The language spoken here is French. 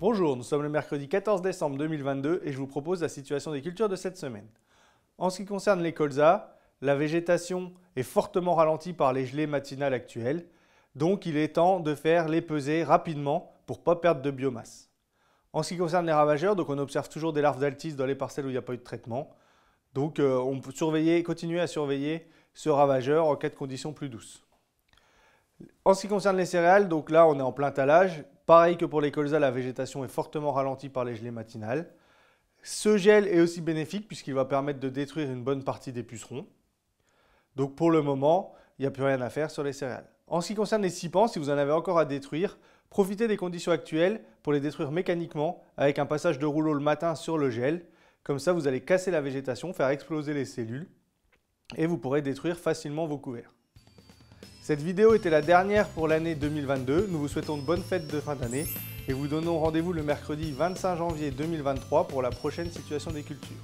Bonjour, nous sommes le mercredi 14 décembre 2022 et je vous propose la situation des cultures de cette semaine. En ce qui concerne les colzas, la végétation est fortement ralentie par les gelées matinales actuelles, donc il est temps de faire les pesées rapidement pour ne pas perdre de biomasse. En ce qui concerne les ravageurs, donc on observe toujours des larves d'altis dans les parcelles où il n'y a pas eu de traitement. Donc euh, on peut surveiller, continuer à surveiller ce ravageur en cas de conditions plus douces. En ce qui concerne les céréales, donc là on est en plein talage. Pareil que pour les colzas, la végétation est fortement ralentie par les gelées matinales. Ce gel est aussi bénéfique puisqu'il va permettre de détruire une bonne partie des pucerons. Donc pour le moment, il n'y a plus rien à faire sur les céréales. En ce qui concerne les sipans, si vous en avez encore à détruire, profitez des conditions actuelles pour les détruire mécaniquement avec un passage de rouleau le matin sur le gel. Comme ça, vous allez casser la végétation, faire exploser les cellules et vous pourrez détruire facilement vos couverts. Cette vidéo était la dernière pour l'année 2022. Nous vous souhaitons de bonnes fêtes de fin d'année et vous donnons rendez-vous le mercredi 25 janvier 2023 pour la prochaine situation des cultures.